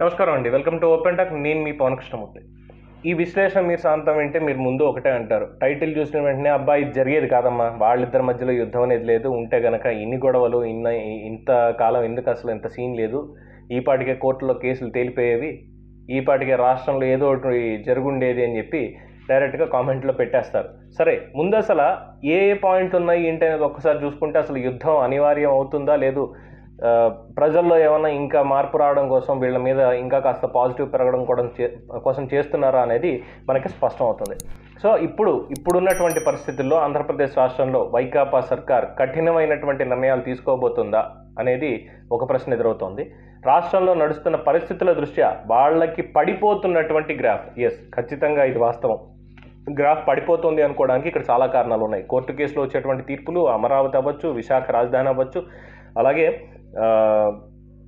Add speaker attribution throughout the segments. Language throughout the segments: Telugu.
Speaker 1: నమస్కారం అండి. వెల్కమ్ టు ఓపెన్ టాక్ నేను మీ పవన్ కృష్ణమూర్తి. ఈ విశ్లేషణ మీరు శాంతం వింటే మీరు ముందు ఒకటే అంటారు. టైటిల్ చూసిన వెంటనే అబ్బాయి ఇది జరిగేది కాదమ్మా. వాళ్ళిద్దరి మధ్యలో యుద్ధం అనేది లేదు. ఉంటే గనక ఇన్ని గొడవలు ఇన్న ఇంత కాలం ఎందుకు అసలు ఇంత సీన్ లేదు? ఈ పాటికే కోర్టులో కేసులు తేలిపోయేవి. ఈ పాటికే రాష్ట్రంలో ఏదో ఒకటి జరుగుండేది అని చెప్పి డైరెక్ట్గా కామెంట్లో పెట్టేస్తారు. సరే ముందు అసలు ఏ ఏ పాయింట్లు ఉన్నాయి ఏంటి అనేది ఒక్కసారి చూసుకుంటే అసలు యుద్ధం అనివార్యం అవుతుందా? లేదు ప్రజల్లో ఏమైనా ఇంకా మార్పు రావడం కోసం వీళ్ళ మీద ఇంకా కాస్త పాజిటివ్ పెరగడం కూడా చే- కోసం చేస్తున్నారా అనేది మనకి స్పష్టం అవుతుంది సో ఇప్పుడు ఇప్పుడున్నటువంటి పరిస్థితుల్లో ఆంధ్రప్రదేశ్ రాష్ట్రంలో వైకాపా సర్కార్ కఠినమైనటువంటి నిర్ణయాలు తీసుకోబోతుందా అనేది ఒక ప్రశ్న ఎదురవుతోంది. రాష్ట్రంలో నడుస్తున్న పరిస్థితుల దృష్ట్యా వాళ్ళకి పడిపోతున్నటువంటి గ్రాఫ్. ఎస్ ఖచ్చితంగా ఇది వాస్తవం. గ్రాఫ్ పడిపోతుంది అనుకోవడానికి ఇక్కడ చాలా కారణాలు ఉన్నాయి. కోర్టు కేసులో వచ్చేటువంటి తీర్పులు అమరావతి అవ్వచ్చు విశాఖ రాజధాని అవ్వచ్చు. అలాగే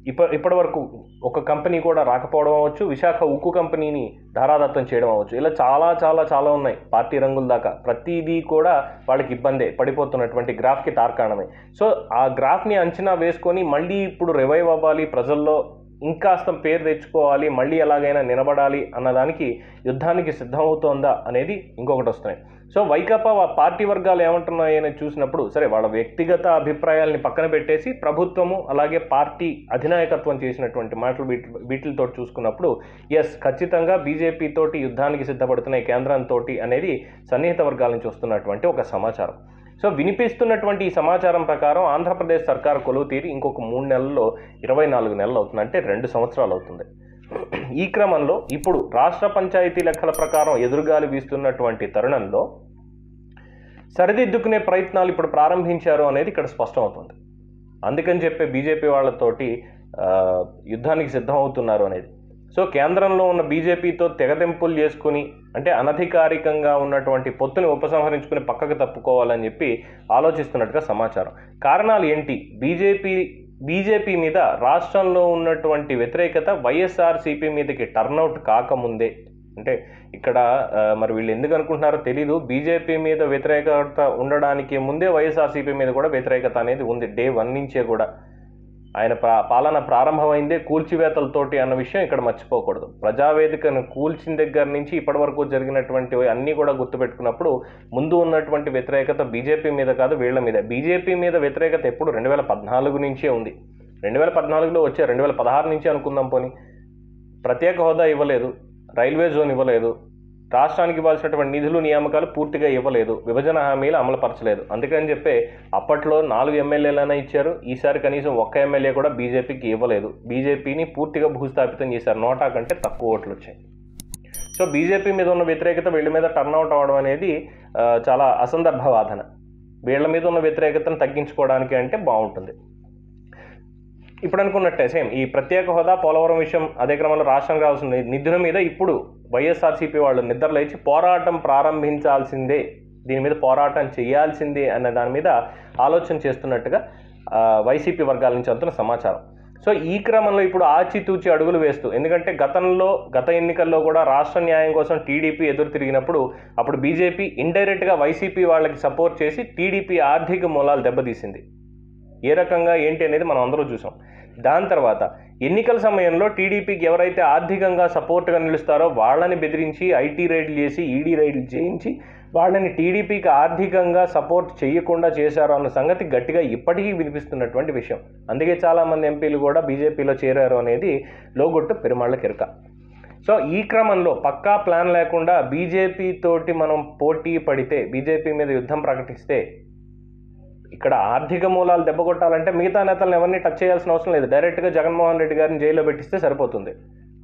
Speaker 1: ఇప్ప ఇప్పటి వరకు ఒక కంపెనీ కూడా రాకపోవడం అవ్వచ్చు విశాఖ ఉక్కు కంపెనీని ధారాదత్తం చేయడం అవ్వచ్చు. ఇలా చాలా చాలా చాలా ఉన్నాయి పార్టీ రంగుల దాకా. ప్రతిదీ కూడా వాళ్ళకి ఇబ్బందే పడిపోతున్నటువంటి గ్రాఫ్కి తార్కాణమే. సో ఆ గ్రాఫ్ని అంచనా వేసుకొని మళ్ళీ ఇప్పుడు రివైవ్ అవ్వాలి ప్రజల్లో ఇంకాస్త పేరు తెచ్చుకోవాలి మళ్ళీ ఎలాగైనా నిలబడాలి అన్నదానికి యుద్ధానికి సిద్ధమవుతోందా అనేది ఇంకొకటి వస్తున్నాయి. సో వైకాపా పార్టీ వర్గాలు ఏమంటున్నాయని చూసినప్పుడు సరే వాళ్ళ వ్యక్తిగత అభిప్రాయాల్ని పక్కన పెట్టేసి ప్రభుత్వము అలాగే పార్టీ అధినాయకత్వం చేసినటువంటి మాటలు వీటి వీటితో చూసుకున్నప్పుడు ఎస్ ఖచ్చితంగా బీజేపీ తోటి యుద్ధానికి సిద్ధపడుతున్నాయి కేంద్రంతో అనేది సన్నిహిత వర్గాల నుంచి వస్తున్నటువంటి ఒక సమాచారం. సో వినిపిస్తున్నటువంటి ఈ సమాచారం ప్రకారం ఆంధ్రప్రదేశ్ సర్కార్ కొలువు తీరి ఇంకొక మూడు నెలల్లో ఇరవై నాలుగు నెలలు అవుతుంది అంటే రెండు సంవత్సరాలు అవుతుంది. ఈ క్రమంలో ఇప్పుడు రాష్ట్ర పంచాయతీ లెక్కల ప్రకారం ఎదురుగాలి వీస్తున్నటువంటి తరుణంలో సరిదిద్దుకునే ప్రయత్నాలు ఇప్పుడు ప్రారంభించారు అనేది ఇక్కడ స్పష్టమవుతుంది. అందుకని చెప్పే బీజేపీ వాళ్ళతోటి యుద్ధానికి యుద్ధానికి సిద్ధమవుతున్నారు అనేది. సో కేంద్రంలో ఉన్న బీజేపీతో తెగదెంపులు చేసుకుని అంటే అనధికారికంగా ఉన్నటువంటి పొత్తుని ఉపసంహరించుకుని పక్కకు తప్పుకోవాలని చెప్పి ఆలోచిస్తున్నట్టుగా సమాచారం. కారణాలు ఏంటి? బీజేపీ బీజేపీ మీద రాష్ట్రంలో ఉన్నటువంటి వ్యతిరేకత వైఎస్ఆర్సీపీ మీదకి టర్నౌట్ కాకముందే. అంటే ఇక్కడ మరి వీళ్ళు ఎందుకు అనుకుంటున్నారో తెలీదు. బీజేపీ మీద వ్యతిరేకత ఉండడానికి ముందే వైఎస్ఆర్సీపీ మీద కూడా వ్యతిరేకత అనేది ఉంది. డే వన్ నుంచే కూడా. ఆయన పాలన ప్రారంభమైందే కూల్చివేతలతోటి అన్న విషయం ఇక్కడ మర్చిపోకూడదు. ప్రజావేదికను కూల్చిన దగ్గర నుంచి ఇప్పటి వరకు జరిగినటువంటి అన్నీ కూడా గుర్తుపెట్టుకున్నప్పుడు ముందు ఉన్నటువంటి వ్యతిరేకత బీజేపీ మీద కాదు వీళ్ళ మీద. బీజేపీ మీద వ్యతిరేకత ఎప్పుడు రెండు వేల పద్నాలుగు నుంచే ఉంది. రెండు వేల పద్నాలుగులో వచ్చే రెండు వేల పదహారు నుంచి అనుకుందాం పోని. ప్రత్యేక హోదా ఇవ్వలేదు. రైల్వే జోన్ ఇవ్వలేదు. రాష్ట్రానికి ఇవ్వాల్సినటువంటి నిధులు నియామకాలు పూర్తిగా ఇవ్వలేదు. విభజన హామీలు అమలుపరచలేదు. అందుకని చెప్పే అప్పట్లో నాలుగు ఎమ్మెల్యేలైనా ఇచ్చారు. ఈసారి కనీసం ఒక్క ఎమ్మెల్యే కూడా బీజేపీకి ఇవ్వలేదు. బీజేపీని పూర్తిగా భూస్థాపితం చేశారు. నోటా కంటే తక్కువ ఓట్లు వచ్చాయి. సో బీజేపీ మీద ఉన్న వ్యతిరేకత వీళ్ళ మీద టర్న్అవుట్ అవ్వడం అనేది చాలా అసందర్భ వాదన. వీళ్ళ మీద ఉన్న వ్యతిరేకతను తగ్గించుకోవడానికి అంటే బాగుంటుంది. ఇప్పుడు అనుకున్నట్టే సేమ్ ఈ ప్రత్యేక హోదా పోలవరం విషయం అదే క్రమంలో రాష్ట్రానికి రావాల్సిన నిధుల మీద ఇప్పుడు వైఎస్ఆర్సీపీ వాళ్ళు నిద్రలేచి పోరాటం ప్రారంభించాల్సిందే దీని మీద పోరాటం చేయాల్సిందే అనే దాని మీద ఆలోచన చేస్తున్నట్టుగా వైసీపీ వర్గాల నుంచి అందుతున్న సమాచారం. సో ఈ క్రమంలో ఇప్పుడు ఆచితూచి అడుగులు వేస్తూ ఎందుకంటే గతంలో గత ఎన్నికల్లో కూడా రాష్ట్ర న్యాయం కోసం టీడీపీ ఎదురు తిరిగినప్పుడు అప్పుడు బీజేపీ ఇండైరెక్ట్గా వైసీపీ వాళ్ళకి సపోర్ట్ చేసి టీడీపీ ఆర్థిక మూలాలు దెబ్బతీసింది. ఏ రకంగా ఏంటి అనేది మనం అందరూ చూసాం. దాని తర్వాత ఎన్నికల సమయంలో టీడీపీకి ఎవరైతే ఆర్థికంగా సపోర్ట్గా నిలుస్తారో వాళ్ళని బెదిరించి ఐటీ రైడ్లు చేసి ఈడీ రైడ్లు చేయించి వాళ్ళని టీడీపీకి ఆర్థికంగా సపోర్ట్ చేయకుండా చేశారు అన్న సంగతి గట్టిగా ఇప్పటికీ వినిపిస్తున్నటువంటి విషయం. అందుకే చాలామంది ఎంపీలు కూడా బీజేపీలో చేరారు అనేది లోగొట్టు పెరుమాళ్ళ కిరక. సో ఈ క్రమంలో పక్కా ప్లాన్ లేకుండా బీజేపీ తోటి మనం పోటీ పడితే బీజేపీ మీద యుద్ధం ప్రకటిస్తే ఇక్కడ ఆర్థిక మూలాలు దెబ్బ కొట్టాలంటే మిగతా నేతలను ఎవరిని టచ్ చేయాల్సిన అవసరం లేదు. డైరెక్ట్గా జగన్మోహన్ రెడ్డి గారిని జైల్లో పెట్టిస్తే సరిపోతుంది.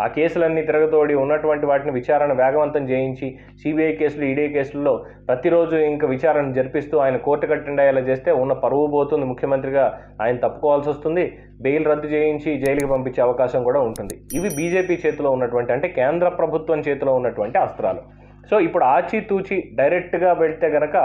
Speaker 1: ఆ కేసులన్నీ తిరగతోడి ఉన్నటువంటి వాటిని విచారణ వేగవంతం చేయించి సిబిఐ కేసులు ఈడీ కేసుల్లో ప్రతిరోజు ఇంకా విచారణ జరిపిస్తూ ఆయన కోర్టు కట్టండి అయ్యేలా చేస్తే ఉన్న పరువు పోతుంది. ముఖ్యమంత్రిగా ఆయన తప్పుకోవాల్సి వస్తుంది. బెయిల్ రద్దు చేయించి జైలుకి పంపించే అవకాశం కూడా ఉంటుంది. ఇవి బీజేపీ చేతిలో ఉన్నటువంటి అంటే కేంద్ర ప్రభుత్వం చేతిలో ఉన్నటువంటి అస్త్రాలు. సో ఇప్పుడు ఆచితూచి డైరెక్ట్గా వెళ్తే గనక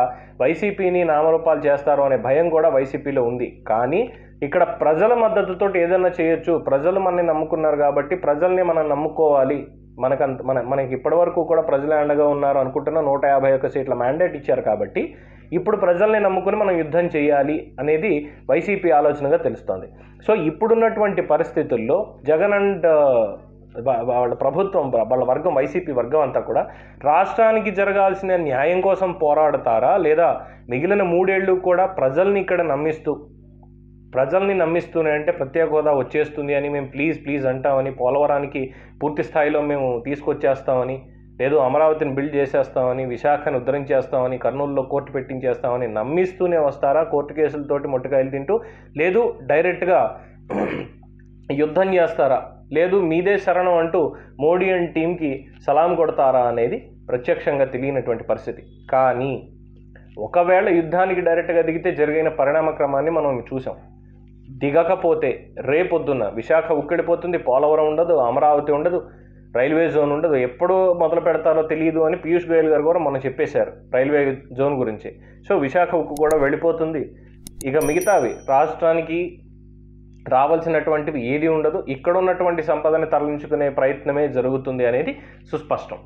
Speaker 1: వైసీపీని నామరూపాలు చేస్తారు అనే భయం కూడా వైసీపీలో ఉంది. కానీ ఇక్కడ ప్రజల మద్దతుతో ఏదైనా చేయొచ్చు. ప్రజలు మనని నమ్ముకున్నారు కాబట్టి ప్రజల్ని మనం నమ్ముకోవాలి. మనకంత మన మనకి ఇప్పటివరకు కూడా ప్రజలే అండగా ఉన్నారు అనుకుంటున్న నూట యాభై ఒక్క సీట్ల మ్యాండేట్ ఇచ్చారు కాబట్టి ఇప్పుడు ప్రజల్ని నమ్ముకుని మనం యుద్ధం చేయాలి అనేది వైసీపీ ఆలోచనగా తెలుస్తోంది. సో ఇప్పుడున్నటువంటి పరిస్థితుల్లో జగన్ అండ్ వాళ్ళ ప్రభుత్వం వాళ్ళ వర్గం వైసీపీ వర్గం అంతా కూడా రాష్ట్రానికి జరగాల్సిన న్యాయం కోసం పోరాడతారా? లేదా మిగిలిన మూడేళ్ళు కూడా ప్రజల్ని ఇక్కడ నమ్మిస్తూ ప్రజల్ని నమ్మిస్తూనే అంటే ప్రత్యేక హోదా వచ్చేస్తుంది అని మేము ప్లీజ్ ప్లీజ్ అంటామని పోలవరానికి పూర్తి స్థాయిలో మేము తీసుకొచ్చేస్తామని లేదు అమరావతిని బిల్డ్ చేసేస్తామని విశాఖను ఉద్ధరించేస్తామని కర్నూలులో కోర్టు పెట్టించేస్తామని నమ్మిస్తూనే వస్తారా? కోర్టు కేసులతోటి మొట్టకాయలు తింటూ లేదు డైరెక్ట్గా యుద్ధం చేస్తారా? లేదు మీదే శరణం అంటూ మోడీ అండ్ టీంకి సలాం కొడతారా అనేది ప్రత్యక్షంగా తెలియనటువంటి పరిస్థితి. కానీ ఒకవేళ యుద్ధానికి డైరెక్ట్గా దిగితే జరిగిన పరిణామ క్రమాన్ని మనం చూసాం దిగకపోతే రేపొద్దున విశాఖ ఉక్కిడిపోతుంది పోలవరం ఉండదు అమరావతి ఉండదు రైల్వే జోన్ ఉండదు ఎప్పుడు మొదలు పెడతారో తెలియదు అని పీయూష్ గోయల్ గారు కూడా మనం చెప్పేశారు రైల్వే జోన్ గురించి. సో విశాఖ ఉక్కు కూడా వెళ్ళిపోతుంది. ఇక మిగతావి రాష్ట్రానికి రావాల్సినటువంటివి ఏది ఉండదు. ఇక్కడ ఉన్నటువంటి సంపదని తరలించుకునే ప్రయత్నమే జరుగుతుంది అనేది సుస్పష్టం.